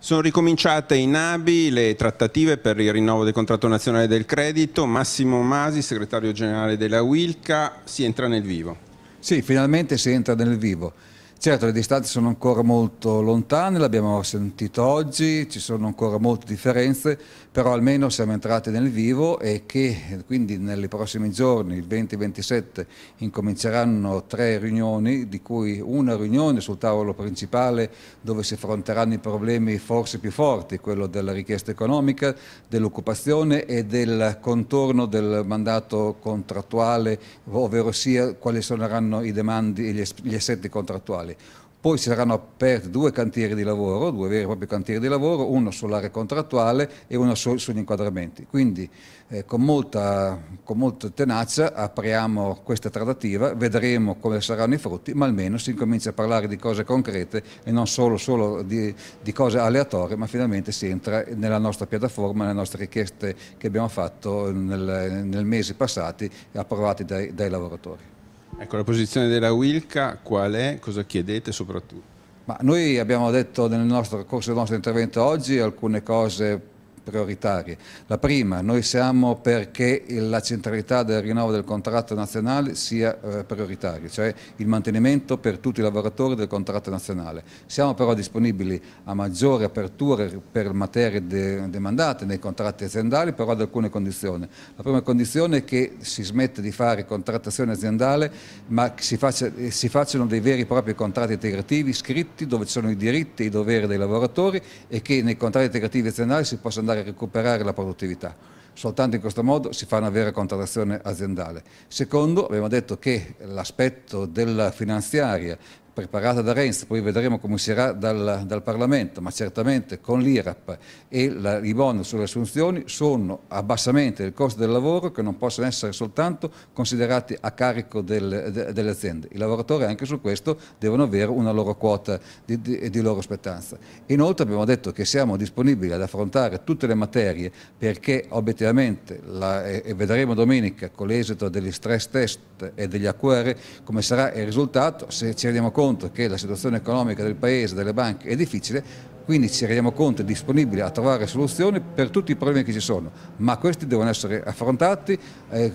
Sono ricominciate in ABI le trattative per il rinnovo del contratto nazionale del credito. Massimo Masi, segretario generale della Wilca, si entra nel vivo. Sì, finalmente si entra nel vivo. Certo, le distanze sono ancora molto lontane, l'abbiamo sentito oggi, ci sono ancora molte differenze, però almeno siamo entrati nel vivo e che quindi nei prossimi giorni, il 20-27, incominceranno tre riunioni, di cui una riunione sul tavolo principale dove si affronteranno i problemi forse più forti, quello della richiesta economica, dell'occupazione e del contorno del mandato contrattuale, ovvero sia quali saranno i demandi e gli assetti contrattuali industriali. Poi saranno aperti due cantieri di lavoro, due veri e propri cantieri di lavoro, uno sull'area contrattuale e uno su, sugli inquadramenti. Quindi eh, con, molta, con, molta, tenacia apriamo questa trattativa, vedremo come saranno i frutti, ma almeno si incomincia a parlare di cose concrete e non solo, solo di, di, cose aleatorie, ma finalmente si entra nella nostra piattaforma, nelle nostre richieste che abbiamo fatto nel mesi passati e approvati dai, dai lavoratori. Ecco, la posizione della Wilca qual è? Cosa chiedete soprattutto? Ma noi abbiamo detto nel nostro corso del nostro intervento oggi alcune cose prioritarie. La prima, noi siamo perché la centralità del rinnovo del contratto nazionale sia eh, prioritaria, cioè il mantenimento per tutti i lavoratori del contratto nazionale. Siamo però disponibili a maggiori aperture per materie de demandate nei contratti aziendali, però ad alcune condizioni. La prima condizione è che si smette di fare contrattazione aziendale, ma si, faccia, si facciano dei veri e propri contratti integrativi scritti dove ci sono i diritti e i doveri dei lavoratori e che nei contratti integrativi aziendali si possa andare a recuperare la produttività. Soltanto in questo modo si fa una vera contrattazione aziendale. Secondo, abbiamo detto che l'aspetto della finanziaria preparata da Renzi, poi vedremo come uscirà dal, dal Parlamento, ma certamente con l'IRAP e la, i bonus sulle assunzioni sono abbassamenti del costo del lavoro che non possono essere soltanto considerati a carico del, de, delle aziende. I lavoratori anche su questo devono avere una loro quota di, di, di loro spettanza. Inoltre abbiamo detto che siamo disponibili ad affrontare tutte le materie perché obiettivamente, la, e vedremo domenica con l'esito degli stress test e degli AQR come sarà il risultato, se ci rendiamo conto conto che la situazione economica del Paese, delle banche è difficile, quindi ci rendiamo conto disponibili a trovare soluzioni per tutti i problemi che ci sono, ma questi devono essere affrontati eh,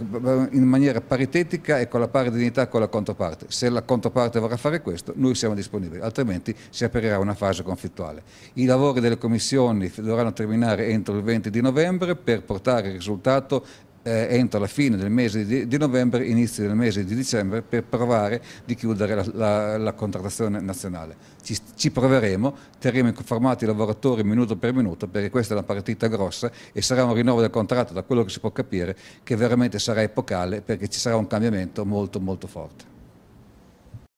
in maniera paritetica e con la pari dignità con la controparte. Se la controparte vorrà fare questo, noi siamo disponibili, altrimenti si aprirà una fase conflittuale. I lavori delle commissioni dovranno terminare entro il 20 di novembre per portare il risultato eh, entro la fine del mese di, di, novembre, inizio del mese di dicembre, per provare di chiudere la, la, la contrattazione nazionale. Ci, ci, proveremo, terremo informati i lavoratori minuto per minuto, perché questa è una partita grossa e sarà un rinnovo del contratto, da quello che si può capire, che veramente sarà epocale, perché ci sarà un cambiamento molto molto forte.